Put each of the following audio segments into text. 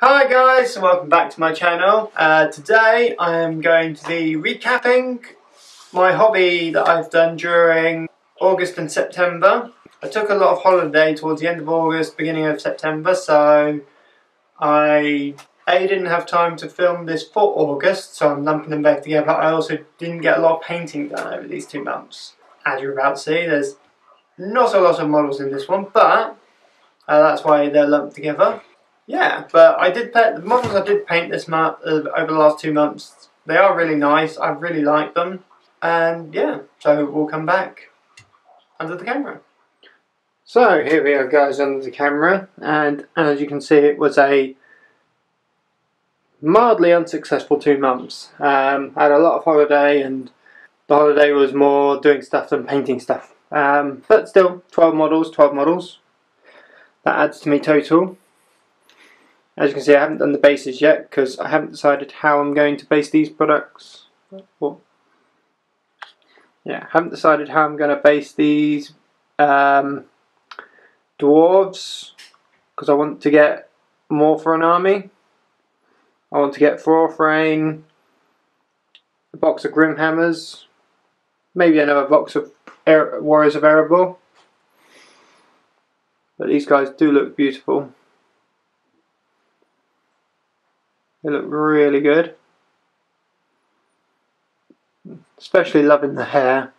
Hi guys, and welcome back to my channel. Uh, today I am going to be recapping my hobby that I've done during August and September. I took a lot of holiday towards the end of August, beginning of September, so I A didn't have time to film this for August, so I'm lumping them back together. I also didn't get a lot of painting done over these two months. As you're about to see, there's not a lot of models in this one, but uh, that's why they're lumped together. Yeah, but I did paint the models I did paint this month uh, over the last two months. They are really nice. I really like them, and yeah, so we'll come back under the camera. So here we are, guys, under the camera, and as you can see, it was a mildly unsuccessful two months. Um, I had a lot of holiday, and the holiday was more doing stuff than painting stuff. Um, but still, 12 models, 12 models. That adds to me total. As you can see I haven't done the bases yet because I haven't decided how I'm going to base these products. Well, yeah, haven't decided how I'm going to base these um, dwarves because I want to get more for an army. I want to get four frame, a box of Grimhammers, maybe another box of Warriors of Erebor. But these guys do look beautiful. They look really good. Especially loving the hair.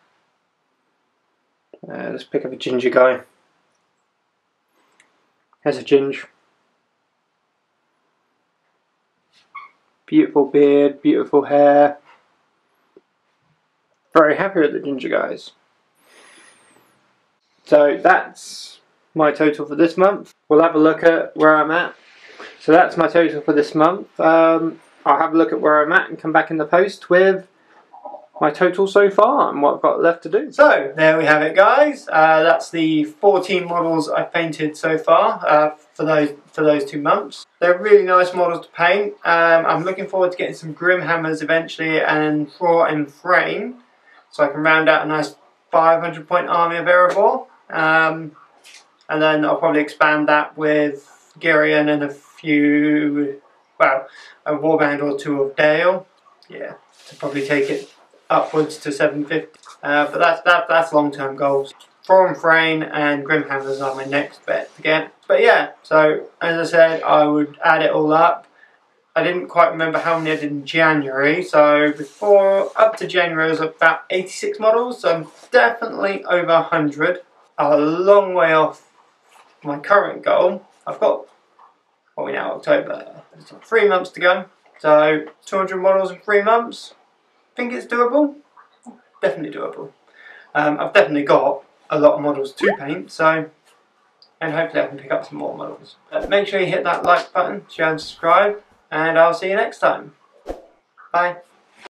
Uh, let's pick up a ginger guy. There's a ginger. Beautiful beard, beautiful hair. Very happy with the ginger guys. So that's my total for this month. We'll have a look at where I'm at so that's my total for this month. Um, I'll have a look at where I'm at and come back in the post with my total so far and what I've got left to do. So there we have it guys. Uh, that's the 14 models I've painted so far uh, for those for those two months. They're really nice models to paint. Um, I'm looking forward to getting some Grimhammers eventually and Thor and Frame so I can round out a nice 500 point army of Erebor. Um, and then I'll probably expand that with Girion and a few, well, a warband or two of Dale. Yeah, to probably take it upwards to 750. Uh, but that's that, that's long-term goals. Forum Frame and Grimhammers are my next bet again. But yeah, so as I said, I would add it all up. I didn't quite remember how many I did in January, so before, up to January, was about 86 models, so I'm definitely over 100. A long way off my current goal. I've got what we now October. Three months to go. So 200 models in three months. Think it's doable? Definitely doable. Um, I've definitely got a lot of models to paint, so and hopefully I can pick up some more models. Uh, make sure you hit that like button, share and subscribe, and I'll see you next time. Bye.